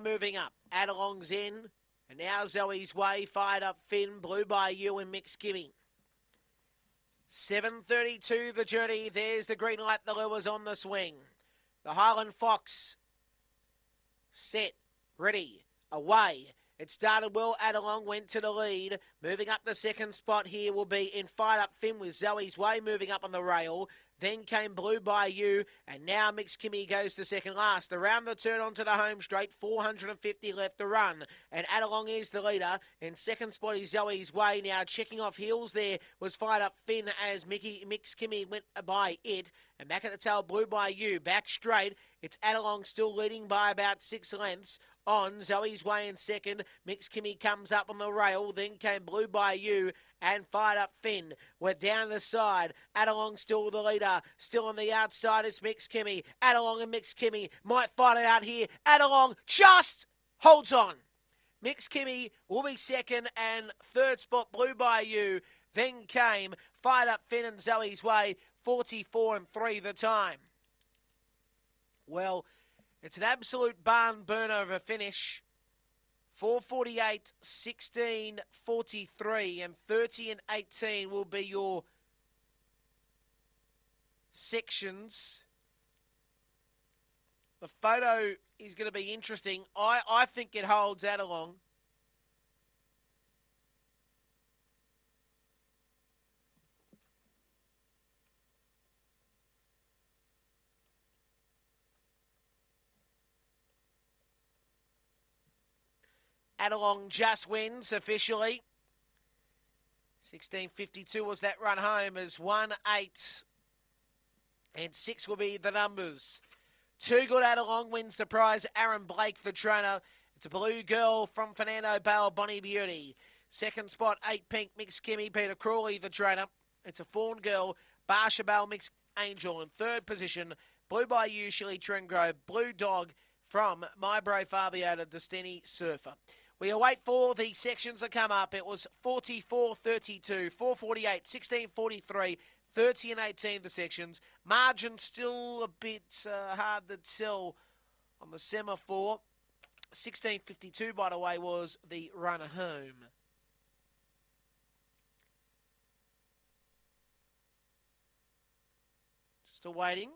moving up. Adelong's in. And now Zoe's way, fired up Finn, Blue by You and Mix Kimmy. 7.32 the journey. There's the green light. The lures on the swing. The Highland Fox set, ready, away. It started well. Adelong went to the lead. Moving up the second spot here will be in Fired Up Finn with Zoe's Way moving up on the rail. Then came Blue by You, and now Mix Kimmy goes to second last. Around the turn onto the home straight, 450 left to run. And Adelong is the leader. In second spot is Zoe's Way. Now checking off heels there was fired Up Finn as Mickey Mix Kimmy went by it. And back at the tail, Blue by You. Back straight. It's Adelong still leading by about six lengths on. Zoe's way in second. Mix Kimmy comes up on the rail. Then came Blue by You and fired up Finn. We're down the side. Adelong still the leader. Still on the outside is Mix Kimmy. Adelong and Mix Kimmy might fight it out here. Adelong just holds on. Mix Kimmy will be second and third spot Blue by You. Then came Fired Up Finn and Zoe's Way, 44 and 3 the time. Well, it's an absolute barn burner of a finish. 448, 16, 43, and 30 and 18 will be your sections. The photo is going to be interesting. I, I think it holds Adelong. Adelong just wins officially. 1652 was that run home as 1 8 and 6 will be the numbers. Too good Adelong wins the prize. Aaron Blake, the trainer. It's a blue girl from Fernando Bale, Bonnie Beauty. Second spot, 8 pink, Mix Kimmy, Peter Crawley, the trainer. It's a fawn girl, Barcia Bale, Mix Angel. In third position, Blue by You, Shirley Trengrove, Blue Dog from My Bro Fabio to Destiny Surfer. We await for the sections to come up. It was 44 32, 448, 16 43, 30 and 18 the sections. Margin still a bit uh, hard to tell on the semaphore. 1652, by the way, was the runner home. Still waiting.